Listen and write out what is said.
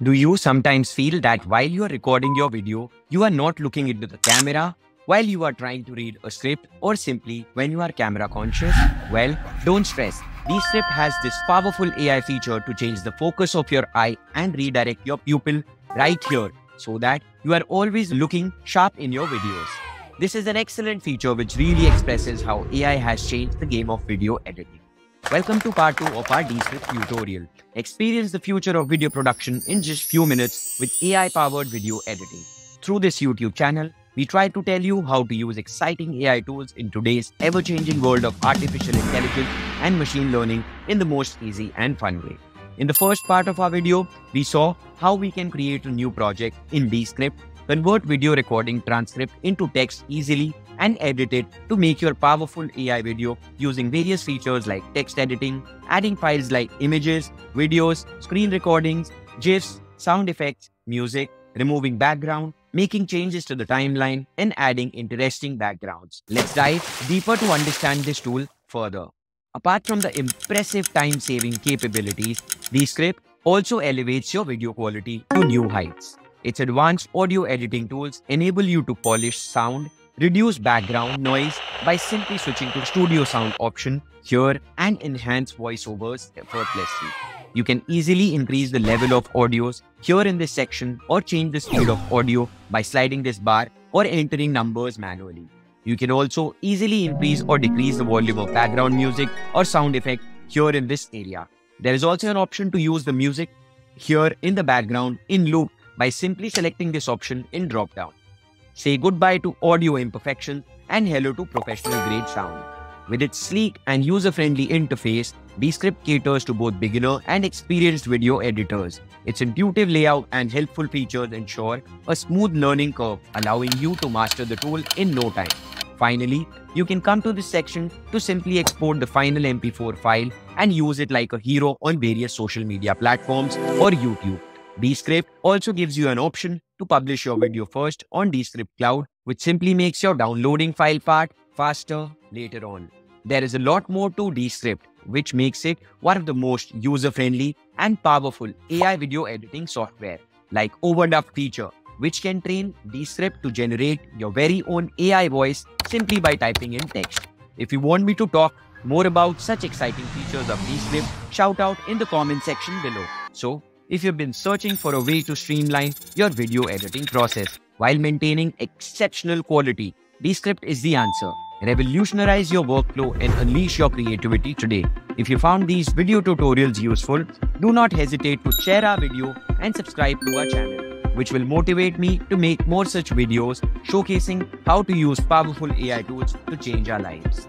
Do you sometimes feel that while you are recording your video, you are not looking into the camera while you are trying to read a script or simply when you are camera conscious? Well, don't stress. Descript has this powerful AI feature to change the focus of your eye and redirect your pupil right here so that you are always looking sharp in your videos. This is an excellent feature which really expresses how AI has changed the game of video editing. Welcome to part 2 of our Descript tutorial. Experience the future of video production in just few minutes with AI-powered video editing. Through this YouTube channel, we try to tell you how to use exciting AI tools in today's ever-changing world of artificial intelligence and machine learning in the most easy and fun way. In the first part of our video, we saw how we can create a new project in Descript, convert video recording transcript into text easily and edit it to make your powerful AI video using various features like text editing, adding files like images, videos, screen recordings, GIFs, sound effects, music, removing background, making changes to the timeline, and adding interesting backgrounds. Let's dive deeper to understand this tool further. Apart from the impressive time-saving capabilities, Descript also elevates your video quality to new heights. Its advanced audio editing tools enable you to polish sound reduce background noise by simply switching to studio sound option here and enhance voiceovers effortlessly. You can easily increase the level of audios here in this section or change the speed of audio by sliding this bar or entering numbers manually. You can also easily increase or decrease the volume of background music or sound effect here in this area. There is also an option to use the music here in the background in loop by simply selecting this option in drop down. Say goodbye to audio imperfections and hello to professional grade sound. With its sleek and user-friendly interface, Descript caters to both beginner and experienced video editors. Its intuitive layout and helpful features ensure a smooth learning curve, allowing you to master the tool in no time. Finally, you can come to this section to simply export the final MP4 file and use it like a hero on various social media platforms or YouTube. Descript also gives you an option to publish your video first on Descript Cloud, which simply makes your downloading file part faster later on. There is a lot more to Descript, which makes it one of the most user-friendly and powerful AI video editing software, like Overdub feature, which can train Descript to generate your very own AI voice simply by typing in text. If you want me to talk more about such exciting features of Descript, shout out in the comment section below. So, if you've been searching for a way to streamline your video editing process while maintaining exceptional quality, Descript is the answer. Revolutionize your workflow and unleash your creativity today. If you found these video tutorials useful, do not hesitate to share our video and subscribe to our channel, which will motivate me to make more such videos showcasing how to use powerful AI tools to change our lives.